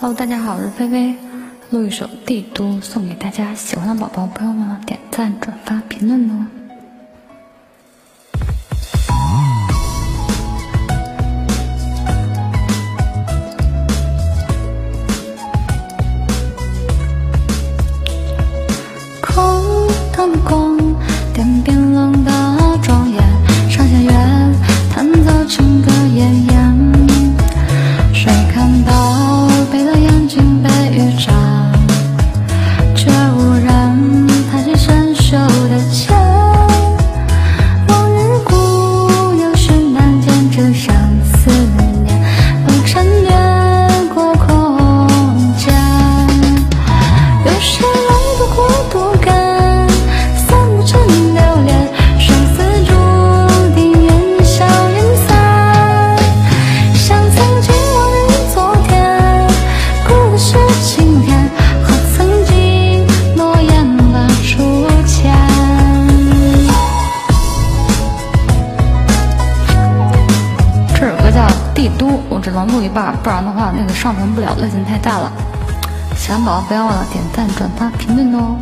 Hello，大家好，我是菲菲，录一首《帝都》送给大家，喜欢的宝宝不要忘了点赞、转发、评论哦。空荡的光，帝都》，我只能录一半，不然的话那个上传不了，内存太大了。喜欢宝宝不要忘了点赞、转发、评论哦。